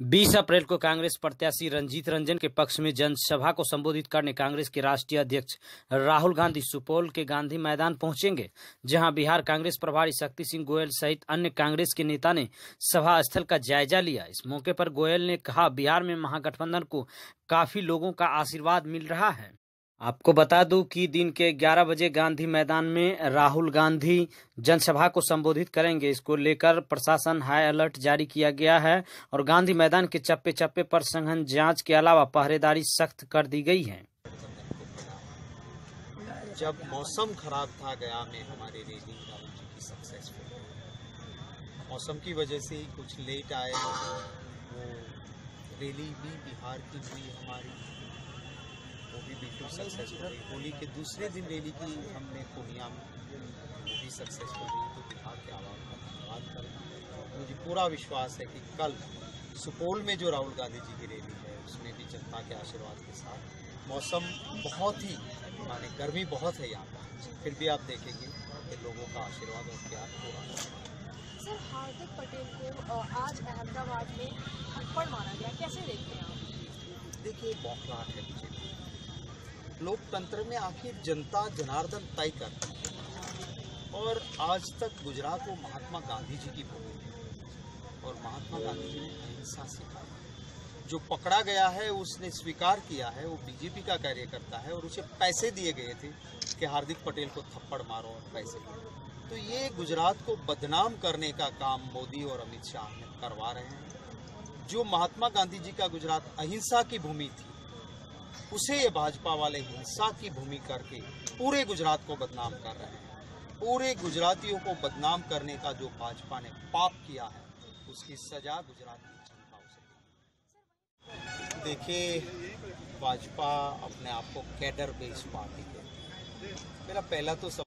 20 अप्रैल को कांग्रेस प्रत्याशी रंजीत रंजन के पक्ष में जनसभा को संबोधित करने कांग्रेस के राष्ट्रीय अध्यक्ष राहुल गांधी सुपौल के गांधी मैदान पहुँचेंगे, जहाँ बिहार कांग्रेस प्रभारी शक्ति सिंह गोयल सहित अन्य कांग्रेस के नेता ने सभा स्थल का जायजा लिया। इस मौके पर गोयल ने कहा, बिहार में महागठबंधन को काफ़ी लोगों का आशीर्वाद मिल रहा है। आपको बता दूँ कि दिन के 11 बजे गांधी मैदान में राहुल गांधी जनसभा को संबोधित करेंगे। इसको लेकर प्रशासन हाई अलर्ट जारी किया गया है और गांधी मैदान के चप्पे चप्पे पर संघन जाँच के अलावा पहरेदारी सख्त कर दी गई है। जब मौसम खराब था गया में हमारे रेडिंग की सक्सेसफुल मौसम की वजह से ही कुछ लेट आए वो रैली भी बिहार की हुई हमारी। वो भी बिल्कुल सक्सेसफुल रही। होली के दूसरे दिन रैली की हमने पूर्णिया में वो भी सक्सेसफुल रही तो बिहार के आवाम का धन्यवाद करें मुझे पूरा विश्वास है कि कल सुपौल में जो राहुल गांधी जी की रैली है उसमें भी जनता के आशीर्वाद के साथ मौसम बहुत ही माने गर्मी बहुत है यहाँ पर। फिर भी आप देखेंगे कि लोगों का आशीर्वाद और प्यार पूरा सर हार्दिक पटेल को आज अहमदाबाद में थप्पड़ मारा गया। कैसे देखते हैं आप? देखिए बौखलाहट है बीजेपी लोकतंत्र में आखिर जनता जनार्दन तय करती है। और आज तक गुजरात वो महात्मा गांधी जी की भूमि है और महात्मा गांधी जी ने अहिंसा सिखाई। जो पकड़ा गया है, उसने स्वीकार किया है, वो बीजेपी का कार्यकर्ता है और उसे पैसे दिए गए थे कि हार्दिक पटेल को थप्पड़ मारो और पैसे तो ये गुजरात को बदनाम करने का काम मोदी और अमित शाह ने करवा रहे हैं। जो महात्मा गांधी जी का गुजरात अहिंसा की भूमि थी उसे ये भाजपा वाले हिंसा की भूमि करके पूरे गुजरात को बदनाम कर रहे हैं। पूरे गुजरातियों को बदनाम करने का जो भाजपा ने पाप किया है, उसकी सजा गुजरात की जनता उसे देखिए, भाजपा अपने आप को कैडर बेस्ड पार्टी है। मेरा पहला तो सब